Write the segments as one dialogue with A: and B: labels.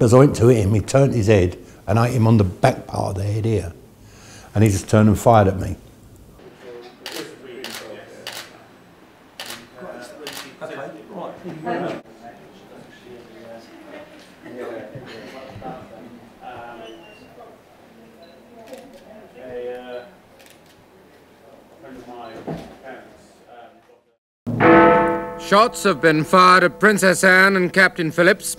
A: As I went to hit him, he turned his head and I hit him on the back part of the head here. And he just turned and fired at me.
B: Shots have been fired at Princess Anne and Captain Phillips.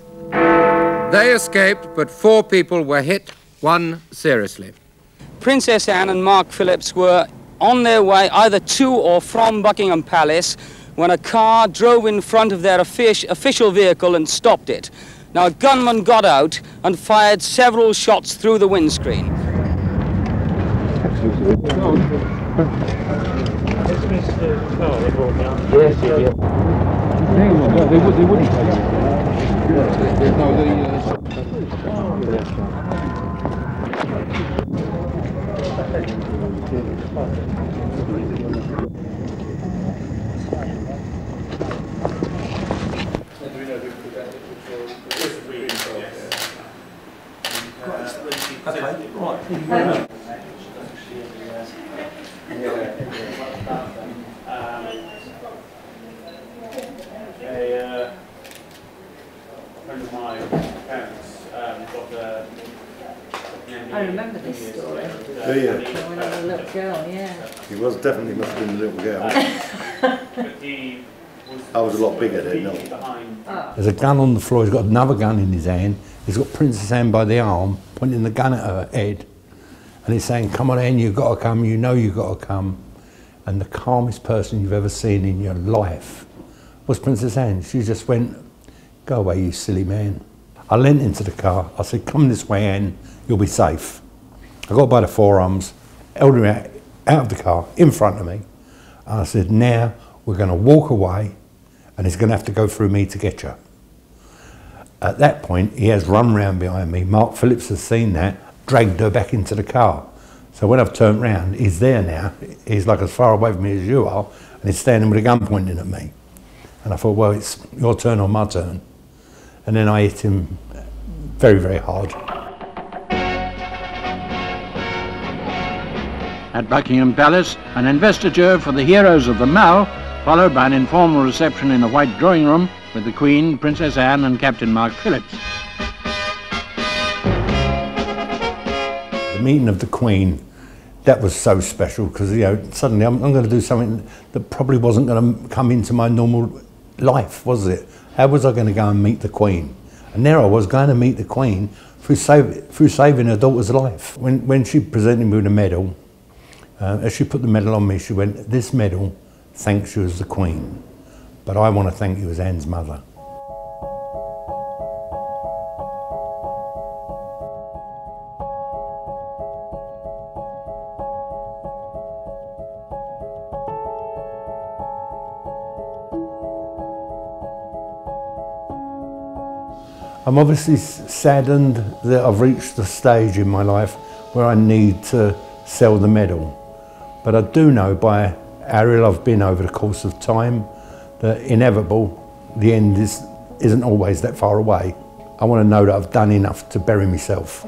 B: They escaped, but four people were hit, one seriously.
C: Princess Anne and Mark Phillips were on their way either to or from Buckingham Palace when a car drove in front of their official vehicle and stopped it. Now, a gunman got out and fired several shots through the windscreen.
D: Yes, yes. No, they, would, they wouldn't take it. No, the,
E: Okay, right.
F: a uh, friend of my parents um, got a.
G: I remember this story.
H: Do you?
G: When I was a little girl, yeah.
H: He was definitely must have been a little girl.
F: But he was.
H: I was a lot bigger then, no.
G: Oh.
A: There's a gun on the floor, he's got another gun in his hand. He's got Princess Anne by the arm, pointing the gun at her head. And he's saying, come on Anne, you've got to come, you know you've got to come. And the calmest person you've ever seen in your life was Princess Anne. She just went, go away, you silly man. I leant into the car. I said, come this way, Anne, you'll be safe. I got by the forearms, held her out, out of the car, in front of me. And I said, now we're going to walk away and he's going to have to go through me to get you. At that point, he has run round behind me. Mark Phillips has seen that, dragged her back into the car. So when I've turned round, he's there now. He's like as far away from me as you are, and he's standing with a gun pointing at me. And I thought, well, it's your turn or my turn. And then I hit him very, very hard.
I: At Buckingham Palace, an investiture for the heroes of the Mall, followed by an informal reception in the White Drawing Room with the Queen, Princess Anne and Captain Mark Phillips.
A: The meeting of the Queen, that was so special because, you know, suddenly I'm, I'm going to do something that probably wasn't going to come into my normal life, was it? How was I going to go and meet the Queen? And there I was going to meet the Queen through, save, through saving her daughter's life. When, when she presented me with a medal, uh, as she put the medal on me, she went, this medal thanks you as the Queen, but I want to thank you as Anne's mother. I'm obviously saddened that I've reached the stage in my life where I need to sell the medal. But I do know by how I've been over the course of time that inevitable, the end is, isn't always that far away. I want to know that I've done enough to bury myself.